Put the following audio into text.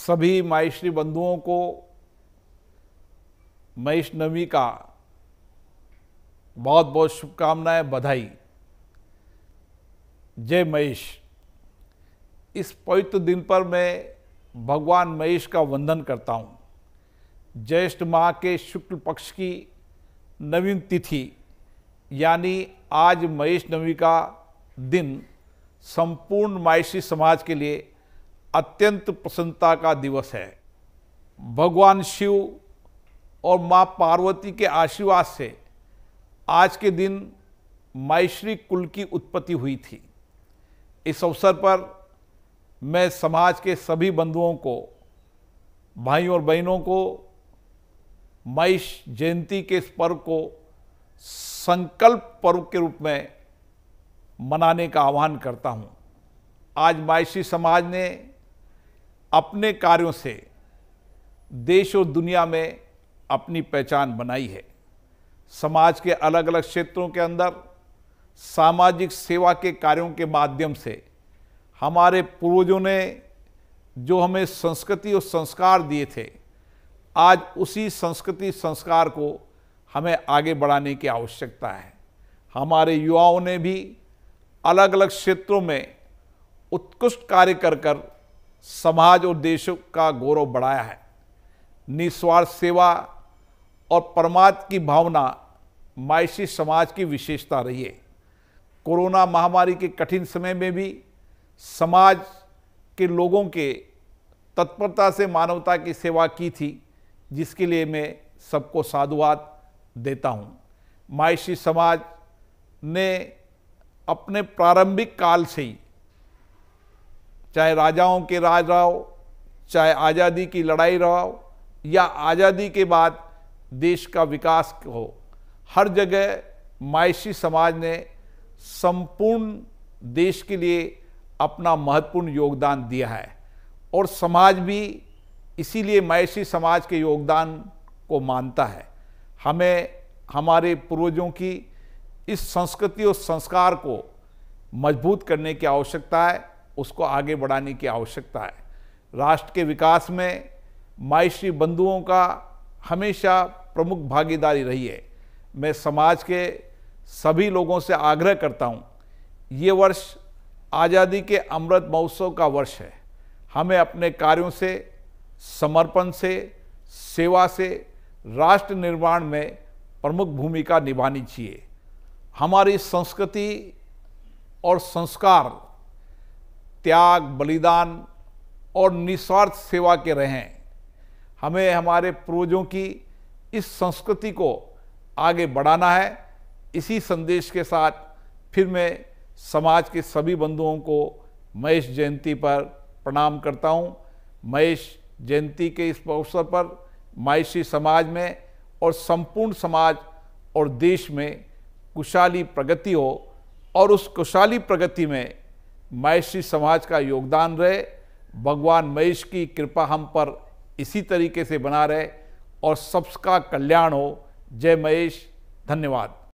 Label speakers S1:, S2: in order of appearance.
S1: सभी मायश्री बंधुओं को महेश नवी का बहुत बहुत शुभकामनाएँ बधाई। जय महेश। इस पवित्र दिन पर मैं भगवान महेश का वंदन करता हूँ। ज्येष्ठ माह के शुक्ल पक्ष की नवीन तिथि, यानी आज महेश नवमी का दिन संपूर्ण मायसी समाज के लिए अत्यंत प्रसन्नता का दिवस है भगवान शिव और माँ पार्वती के आशीर्वाद से आज के दिन मायश्री कुल की उत्पत्ति हुई थी इस अवसर पर मैं समाज के सभी बंधुओं को, भाइयों और बहनों को महिष जयंती के इस पर्व को संकल्प पर्व के रूप में मनाने का आह्वान करता हूँ। आज मायसी समाज ने अपने कार्यों से देश और दुनिया में अपनी पहचान बनाई है। समाज के अलग अलग क्षेत्रों के अंदर, सामाजिक सेवा के कार्यों के माध्यम से हमारे पूर्वजों ने जो हमें संस्कृति और संस्कार दिए थे, आज उसी संस्कृति, संस्कार को हमें आगे बढ़ाने की आवश्यकता है। हमारे युवाओं ने भी अलग अलग क्षेत्रों में उत्कृष्ट कार्य कर कर समाज और देश का गौरव बढ़ाया है। निस्वार्थ सेवा और परमात्म की भावना मायसी समाज की विशेषता रही है। कोरोना महामारी के कठिन समय में भी समाज के लोगों के तत्परता से मानवता की सेवा की थी, जिसके लिए मैं सबको साधुवाद देता हूँ। मायसी समाज ने अपने प्रारंभिक काल से ही चाहे राजाओं के राज रहो, चाहे आज़ादी की लड़ाई रहो, या आज़ादी के बाद देश का विकास हो, हर जगह मायसी समाज ने संपूर्ण देश के लिए अपना महत्वपूर्ण योगदान दिया है। और समाज भी इसीलिए मायसी समाज के योगदान को मानता है। हमें, हमारे पूर्वजों की इस संस्कृति और संस्कार को मज़बूत करने की आवश्यकता है। उसको आगे बढ़ाने की आवश्यकता है। राष्ट्र के विकास में मायश्री बंधुओं का हमेशा प्रमुख भागीदारी रही है। मैं समाज के सभी लोगों से आग्रह करता हूँ, ये वर्ष आज़ादी के अमृत महोत्सव का वर्ष है। हमें अपने कार्यों से, समर्पण से, सेवा से राष्ट्र निर्माण में प्रमुख भूमिका निभानी चाहिए। हमारी संस्कृति और संस्कार त्याग, बलिदान और निस्वार्थ सेवा के रहें। हमें हमारे पूर्वजों की इस संस्कृति को आगे बढ़ाना है। इसी संदेश के साथ फिर मैं समाज के सभी बंधुओं को महेश जयंती पर प्रणाम करता हूँ। महेश जयंती के इस अवसर पर मायसी समाज में और संपूर्ण समाज और देश में कुशाली प्रगति हो और उस कुशाली प्रगति में महेशी समाज का योगदान रहे, भगवान महेश की कृपा हम पर इसी तरीके से बना रहे, और सबका कल्याण हो। जय महेश, धन्यवाद।